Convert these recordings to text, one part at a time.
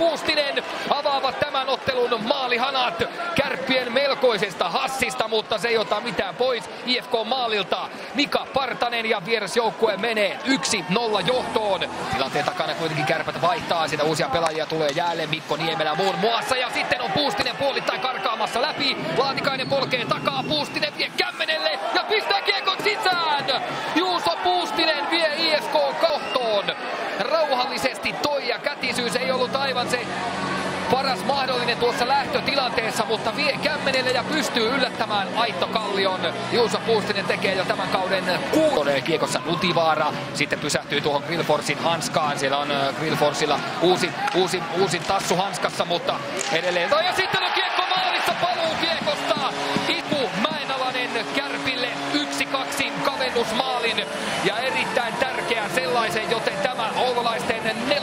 Puustinen avaavat tämän ottelun maalihanat kärppien melkoisesta hassista, mutta se ei ota mitään pois IFK maalilta. Mika Partanen ja vierasjoukkue menee 1-0 johtoon. Tilanteen takana kuitenkin kärpät vaihtaa, sitä uusia pelaajia tulee jäälle Mikko Niemelä muun muassa. Ja sitten on Puustinen puolittain karkaamassa läpi. Laatikainen polkee takaa, Puustinen vie kämmenelle ja pistää kiekon sisään! Juuso Puustinen vie IFK kohtoon. Rauhallisesti toi kätisyys ei ollut aivan se paras mahdollinen tuossa lähtötilanteessa, mutta vie kämmenelle ja pystyy yllättämään Aitto Kallion. Juuso Puustinen tekee jo tämän kauden kuulonen kiekossa Nutivaara. Sitten pysähtyy tuohon Grillforsin hanskaan. Siellä on äh, Grillforsilla uusi, uusi, uusi tassu hanskassa, mutta edelleen. Ja sitten on kiekko maalissa paluu kiekosta.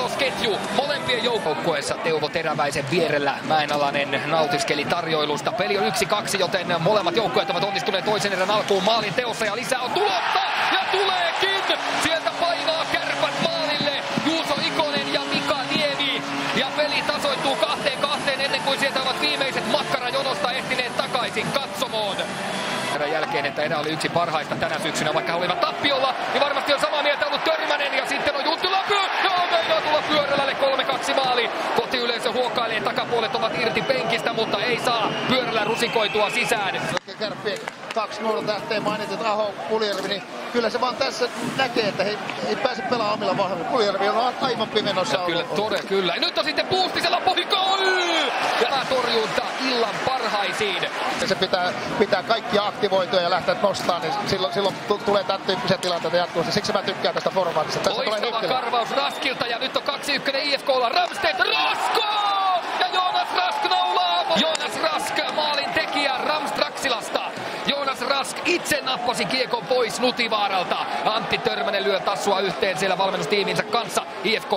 Nelosketju molempien joukkueessa Teuvo Teräväisen vierellä. Mäenalainen nautiskeli tarjoilusta. Peli on 1-2, joten molemmat joukkueet ovat onnistuneet toisen erän alkuun maalin teossa ja lisää on tulossa! Ja tuleekin! Sieltä painaa kärpät maalille. Juuso Ikonen ja Mika Niemi. Ja peli tasoittuu kahteen kahteen ennen kuin sieltä ovat viimeiset makkarajonosta ehtineet takaisin katsomoon. Erän jälkeen, että erä oli yksi parhaista tänä syksynä, vaikka he olivat tappiolla, niin varmasti on samaa mieltä ollut Törmänen ja sitten takapuolet ovat irti penkistä, mutta ei saa pyörällä rusikoitua sisään. Kärppien 2-0 tähteen mainitut Aho Puljärvi, niin kyllä se vaan tässä näkee, että he ei pääse pelaamaan omilla vahvilla. Puljärvi on aivan pimenossa Kyllä, tore, kyllä. Ja nyt on sitten Puustisella pohikoll! Ja torjunta illan parhaisiin. Ja se pitää, pitää kaikkia aktivoitua ja lähteä nostamaan, niin silloin, silloin t- tulee tämän tyyppisiä tilanteita jatkuvasti. Siksi mä tykkään tästä formaatista. Tässä Loistava karvaus Raskilta ja nyt on 2-1 IFKlla. Ramstedt Rasko! Rask itse nappasi kiekon pois Nutivaaralta. Antti Törmänen lyö tassua yhteen siellä valmennustiiminsä kanssa. IFK